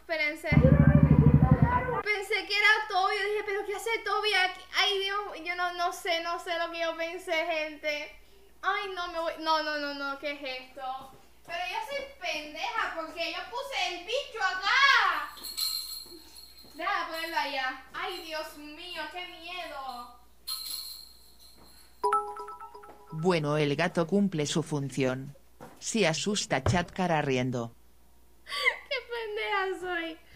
espérense. Pensé que era Toby, yo dije, pero ¿qué hace Toby aquí? Ay, Dios, yo no, no sé, no sé lo que yo pensé, gente. Ay, no, me voy, no, no, no, no, ¿qué es esto? Pero yo soy pendeja porque yo puse el bicho acá. Déjame ponerlo allá. Ay, Dios mío, qué miedo. Bueno, el gato cumple su función. Si asusta chat cara riendo. Qué pendeja soy.